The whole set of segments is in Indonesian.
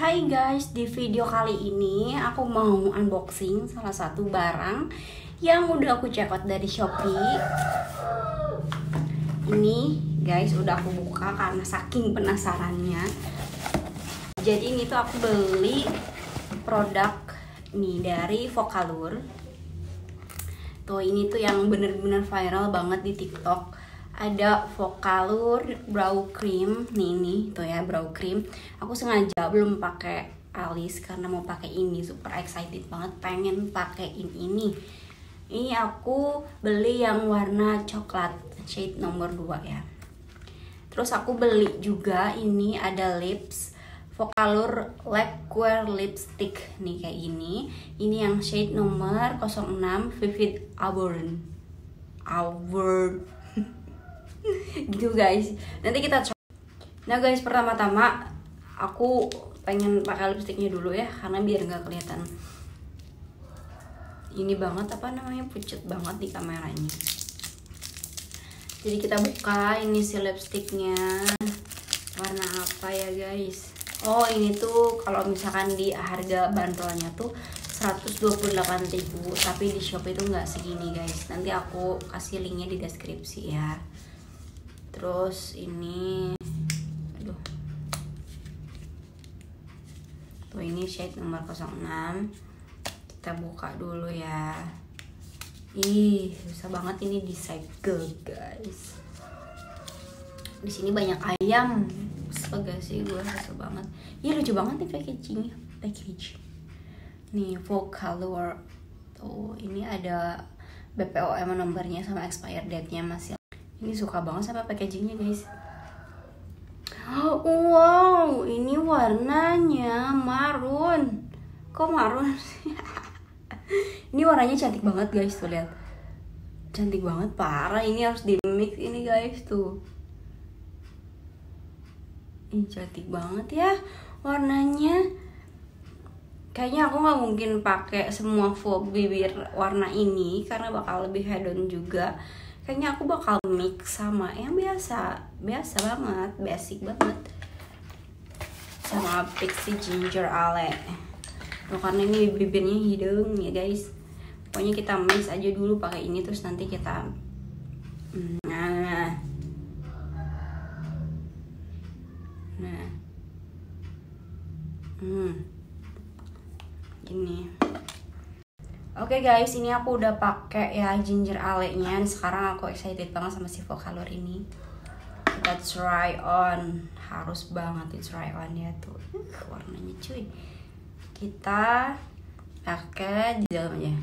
Hai guys, di video kali ini aku mau unboxing salah satu barang yang udah aku check out dari Shopee. Ini guys udah aku buka karena saking penasarannya. Jadi ini tuh aku beli produk nih dari Vocalur. Tuh ini tuh yang bener-bener viral banget di TikTok ada Vocalur brow cream nih nih tuh ya brow cream. Aku sengaja belum pakai alis karena mau pakai ini super excited banget pengen pakein ini ini. Aku beli yang warna coklat shade nomor 2 ya. Terus aku beli juga ini ada lips Vocalur Lacquer Lipstick nih kayak ini ini yang shade nomor 06 Vivid Auburn. Auburn gitu guys. Nanti kita coba. Nah guys pertama-tama aku pengen pakai lipstiknya dulu ya karena biar nggak kelihatan. Ini banget apa namanya pucet banget di kameranya. Jadi kita buka ini si lipstiknya. Warna apa ya guys? Oh ini tuh kalau misalkan di harga bantuannya tuh 128.000 tapi di shop itu nggak segini guys. Nanti aku kasih linknya di deskripsi ya terus ini aduh. Tuh ini shade nomor 06 kita buka dulu ya. Ih susah banget ini di segel guys. Di sini banyak ayam. Astaga sih gue susah banget. Iya lucu banget nih packagingnya. Package. Nih Vocalor tuh ini ada BPOM nomornya sama expired date-nya masih ini suka banget sama packagingnya guys. Wow ini warnanya marun. Kok marun? Ini warnanya cantik banget guys tuh lihat. Cantik banget parah. Ini harus di mix ini guys tuh. Ini cantik banget ya warnanya. Kayaknya aku nggak mungkin pakai semua full bibir warna ini karena bakal lebih hedon juga kayaknya aku bakal mix sama yang biasa biasa banget basic banget. Sama pixie ginger ale. Tuh, karena ini bibirnya hidung ya guys. Pokoknya kita mix aja dulu pakai ini terus nanti kita nah. Nah. Hmm. Gini Oke okay guys, ini aku udah pakai ya ginger ale-nya. Sekarang aku excited banget sama si Vocalor ini. Kita try on. Harus banget di try on ya tuh. Uh, warnanya cuy. Kita pakai di dalamnya.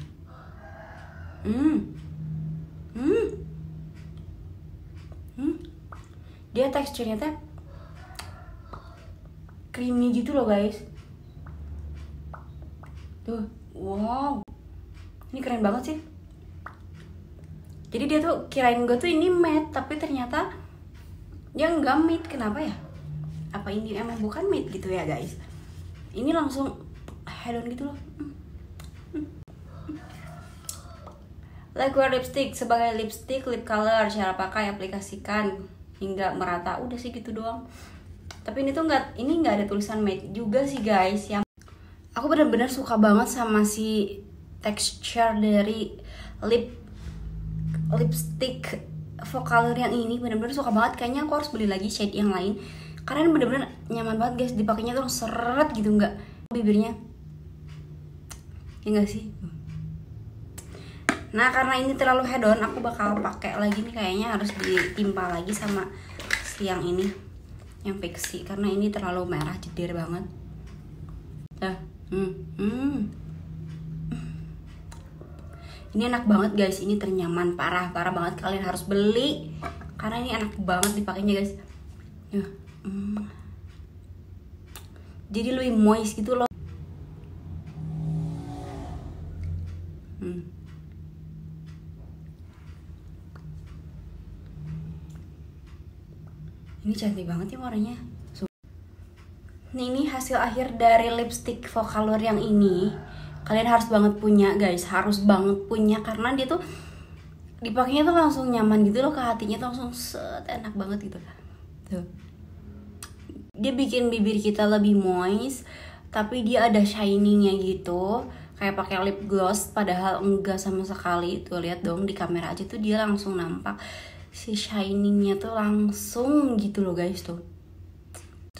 Hmm. Hmm. Hmm. Dia teksturnya tuh creamy gitu loh guys. Tuh, wow ini keren banget sih. Jadi dia tuh kirain gue tuh ini matte tapi ternyata dia nggak matte kenapa ya? Apa ini emang bukan matte gitu ya guys? Ini langsung head on gitu loh. Liquid lipstick sebagai lipstick lip color cara pakai aplikasikan hingga merata. Udah sih gitu doang. Tapi ini tuh nggak ini nggak ada tulisan matte juga sih guys yang aku bener-bener suka banget sama si texture dari lip lipstick Vocalor yang ini. Bener-bener suka banget. Kayaknya aku harus beli lagi shade yang lain. Karena bener-bener nyaman banget guys. Dipakainya tuh seret gitu nggak. Bibirnya. Ya enggak sih? Nah karena ini terlalu head on aku bakal pakai lagi nih. Kayaknya harus ditimpa lagi sama si yang ini yang pixie karena ini terlalu merah jeder banget. Dah. Hmm hmm ini enak banget guys. Ini ternyaman parah parah banget. Kalian harus beli. Karena ini enak banget dipakainya guys. Ya hmm. jadi lebih moist gitu loh. Hmm. ini cantik banget ya warnanya. Nih, ini hasil akhir dari lipstick Vocalor yang ini kalian harus banget punya guys. Harus banget punya karena dia tuh dipakainya tuh langsung nyaman gitu loh ke hatinya tuh langsung set enak banget gitu. Tuh. Dia bikin bibir kita lebih moist tapi dia ada shiningnya gitu. Kayak pakai lip gloss padahal enggak sama sekali. Tuh lihat dong di kamera aja tuh dia langsung nampak si shiningnya tuh langsung gitu loh guys tuh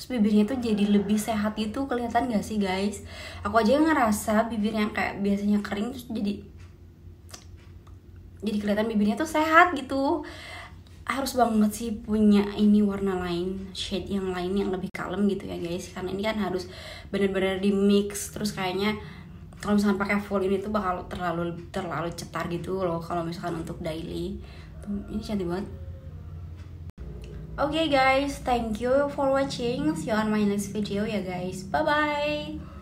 bibirnya tuh jadi lebih sehat gitu kelihatan gak sih guys? Aku aja ngerasa bibir yang kayak biasanya kering terus jadi jadi kelihatan bibirnya tuh sehat gitu. Harus banget sih punya ini warna lain shade yang lain yang lebih kalem gitu ya guys. Karena ini kan harus bener-bener di mix. Terus kayaknya kalau misalkan pakai full ini tuh bakal terlalu terlalu cetar gitu loh kalau misalkan untuk daily. Ini cantik banget Oke okay guys, thank you for watching. See you on my next video ya guys. Bye bye.